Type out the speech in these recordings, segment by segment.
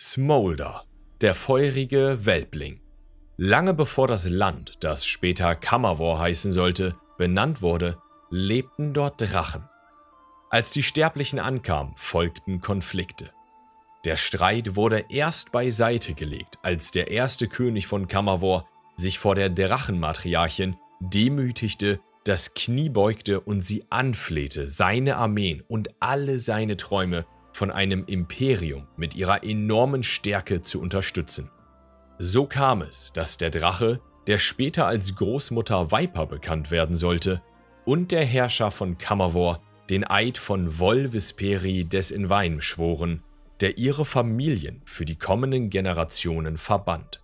Smolder, der feurige Welbling. Lange bevor das Land, das später Kammerwar heißen sollte, benannt wurde, lebten dort Drachen. Als die Sterblichen ankamen, folgten Konflikte. Der Streit wurde erst beiseite gelegt, als der erste König von Kammerwar sich vor der Drachenmatriarchin demütigte, das Knie beugte und sie anflehte, seine Armeen und alle seine Träume von einem Imperium mit ihrer enormen Stärke zu unterstützen. So kam es, dass der Drache, der später als Großmutter Viper bekannt werden sollte, und der Herrscher von Kammervor den Eid von Volvisperi des Inwein schworen, der ihre Familien für die kommenden Generationen verband.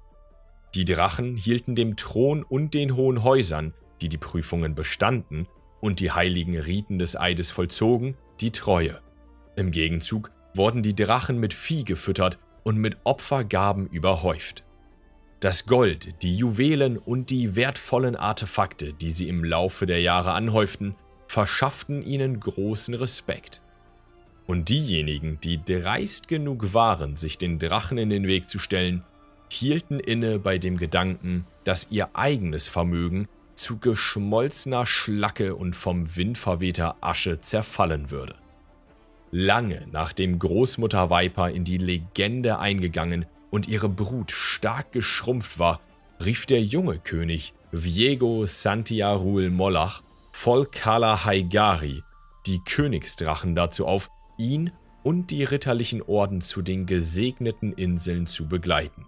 Die Drachen hielten dem Thron und den hohen Häusern, die die Prüfungen bestanden und die heiligen Riten des Eides vollzogen, die Treue. Im Gegenzug wurden die Drachen mit Vieh gefüttert und mit Opfergaben überhäuft. Das Gold, die Juwelen und die wertvollen Artefakte, die sie im Laufe der Jahre anhäuften, verschafften ihnen großen Respekt. Und diejenigen, die dreist genug waren, sich den Drachen in den Weg zu stellen, hielten inne bei dem Gedanken, dass ihr eigenes Vermögen zu geschmolzener Schlacke und vom Wind verwehter Asche zerfallen würde. Lange nachdem Großmutter Viper in die Legende eingegangen und ihre Brut stark geschrumpft war, rief der junge König Viego Santiarul Mollach voll Kala Haigari die Königsdrachen dazu auf, ihn und die ritterlichen Orden zu den gesegneten Inseln zu begleiten.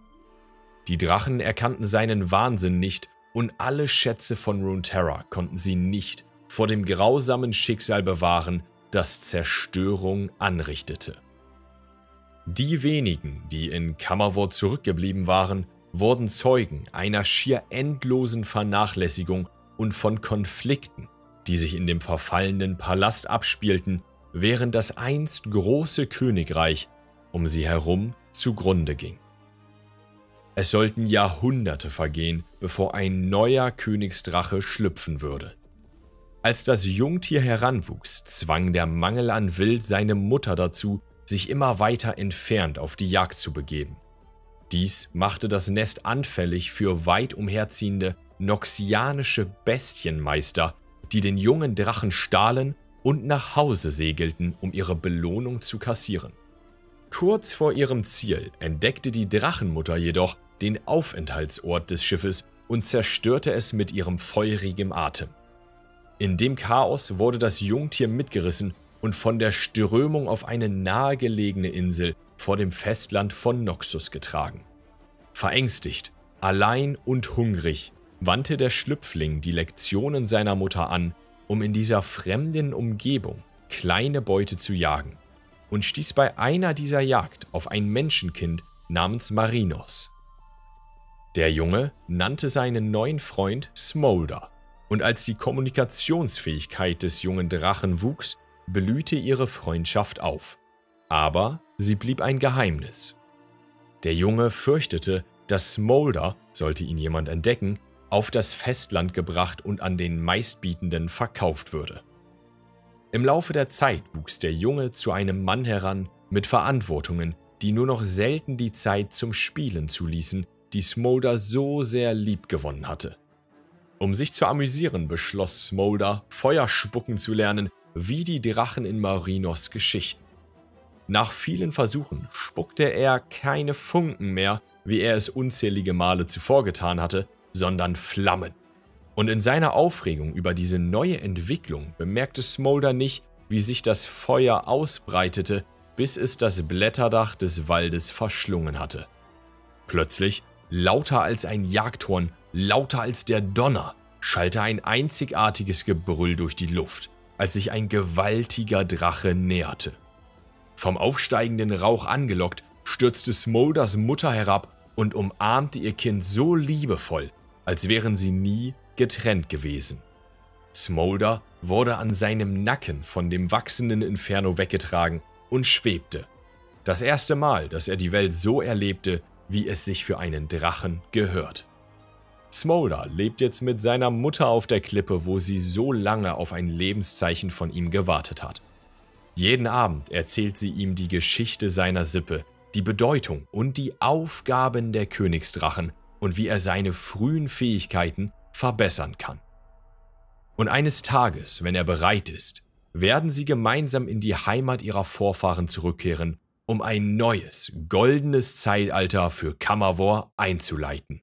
Die Drachen erkannten seinen Wahnsinn nicht und alle Schätze von Runeterra konnten sie nicht vor dem grausamen Schicksal bewahren, das Zerstörung anrichtete. Die wenigen, die in Kammerwort zurückgeblieben waren, wurden Zeugen einer schier endlosen Vernachlässigung und von Konflikten, die sich in dem verfallenen Palast abspielten, während das einst große Königreich um sie herum zugrunde ging. Es sollten Jahrhunderte vergehen, bevor ein neuer Königsdrache schlüpfen würde. Als das Jungtier heranwuchs, zwang der Mangel an Wild seine Mutter dazu, sich immer weiter entfernt auf die Jagd zu begeben. Dies machte das Nest anfällig für weit umherziehende noxianische Bestienmeister, die den jungen Drachen stahlen und nach Hause segelten, um ihre Belohnung zu kassieren. Kurz vor ihrem Ziel entdeckte die Drachenmutter jedoch den Aufenthaltsort des Schiffes und zerstörte es mit ihrem feurigen Atem. In dem Chaos wurde das Jungtier mitgerissen und von der Strömung auf eine nahegelegene Insel vor dem Festland von Noxus getragen. Verängstigt, allein und hungrig wandte der Schlüpfling die Lektionen seiner Mutter an, um in dieser fremden Umgebung kleine Beute zu jagen und stieß bei einer dieser Jagd auf ein Menschenkind namens Marinos. Der Junge nannte seinen neuen Freund Smolder und als die Kommunikationsfähigkeit des jungen Drachen wuchs, blühte ihre Freundschaft auf. Aber sie blieb ein Geheimnis. Der Junge fürchtete, dass Smolder, sollte ihn jemand entdecken, auf das Festland gebracht und an den Meistbietenden verkauft würde. Im Laufe der Zeit wuchs der Junge zu einem Mann heran mit Verantwortungen, die nur noch selten die Zeit zum Spielen zuließen, die Smolder so sehr lieb gewonnen hatte. Um sich zu amüsieren, beschloss Smolder, Feuer spucken zu lernen, wie die Drachen in Marinos Geschichten. Nach vielen Versuchen spuckte er keine Funken mehr, wie er es unzählige Male zuvor getan hatte, sondern Flammen. Und in seiner Aufregung über diese neue Entwicklung bemerkte Smolder nicht, wie sich das Feuer ausbreitete, bis es das Blätterdach des Waldes verschlungen hatte. Plötzlich, lauter als ein Jagdhorn, Lauter als der Donner schallte ein einzigartiges Gebrüll durch die Luft, als sich ein gewaltiger Drache näherte. Vom aufsteigenden Rauch angelockt, stürzte Smolders Mutter herab und umarmte ihr Kind so liebevoll, als wären sie nie getrennt gewesen. Smolder wurde an seinem Nacken von dem wachsenden Inferno weggetragen und schwebte. Das erste Mal, dass er die Welt so erlebte, wie es sich für einen Drachen gehört. Smolder lebt jetzt mit seiner Mutter auf der Klippe, wo sie so lange auf ein Lebenszeichen von ihm gewartet hat. Jeden Abend erzählt sie ihm die Geschichte seiner Sippe, die Bedeutung und die Aufgaben der Königsdrachen und wie er seine frühen Fähigkeiten verbessern kann. Und eines Tages, wenn er bereit ist, werden sie gemeinsam in die Heimat ihrer Vorfahren zurückkehren, um ein neues, goldenes Zeitalter für Kammerwor einzuleiten.